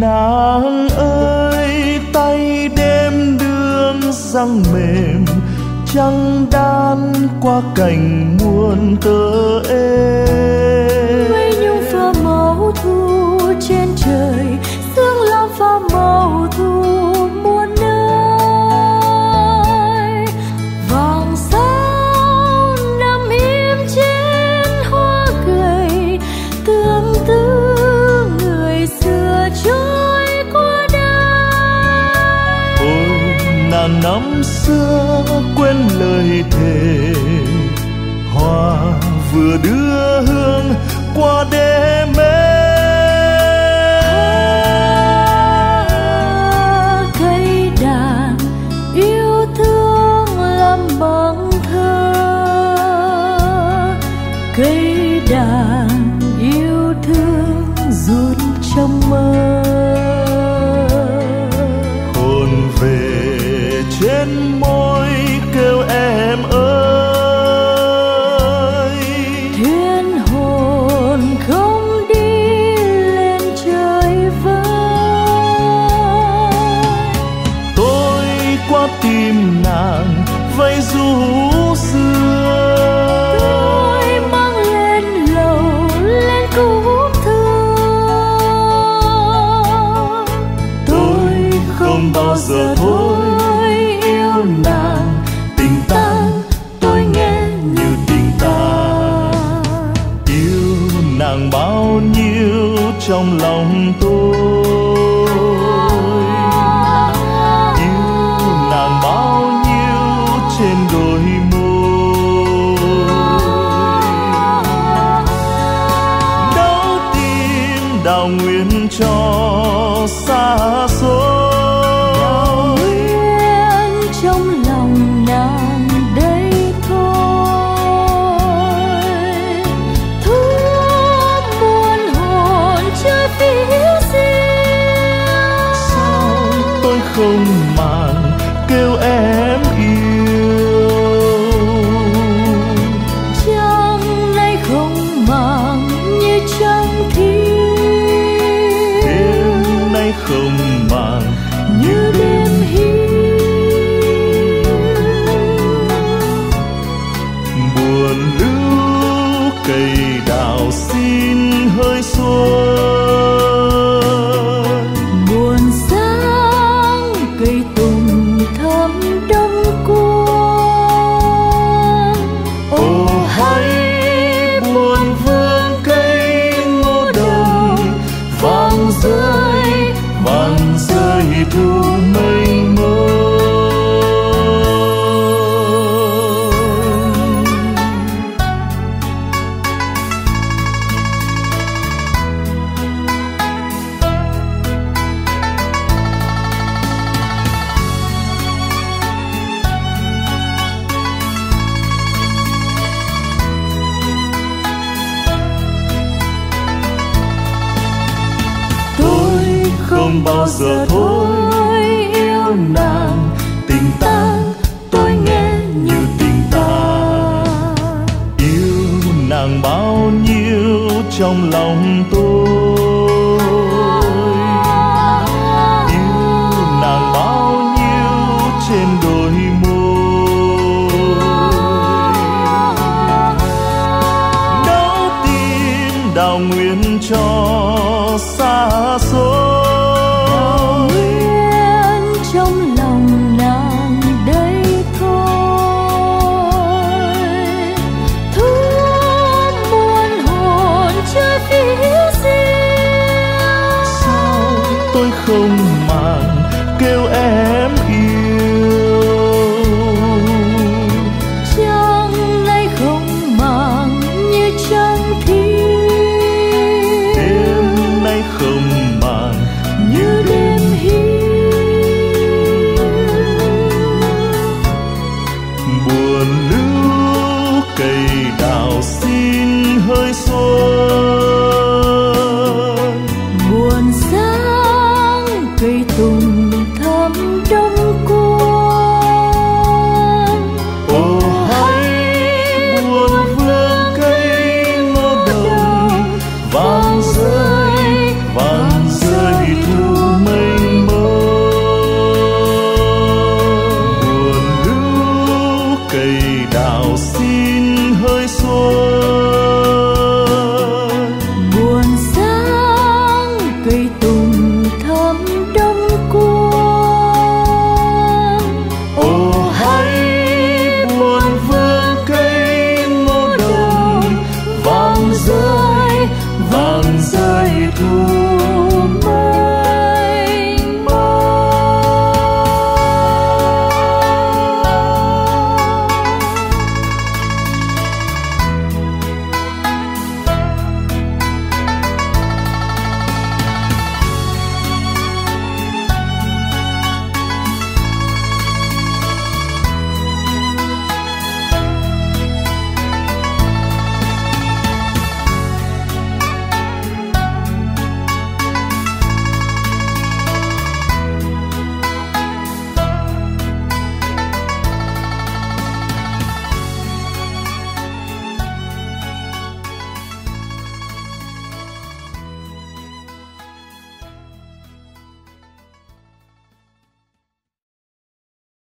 nàng ơi tay đêm đường răng mềm trăng đan qua cành muôn tơ êm. Là năm xưa quên lời thề. Hoa vừa đưa hương qua đêm cây đàn yêu thương làm bằng thơ. Cây đàn yêu thương run trong mơ. Vây xưa tôi mang lên lầu lên cúc thương. Tôi không bao giờ thôi yêu nàng tình ta tôi nghe như tình ta yêu nàng bao nhiêu trong cho xa xôi. Nguyên trong lòng nàng đây thôi. Thu buồn hồn chơi phía riêng sao tôi không không thu mênh mông tôi không bao giờ thôi. Nàng bao nhiêu trong lòng tôi? Yêu nàng bao nhiêu trên đôi môi? Đâu tim đào nguyện cho xa không màng kêu em yêu Trăng nay không màng như trăng thiên. đêm nay không màng như đêm hiu buồn lưu cây đào xin hơi xuân você.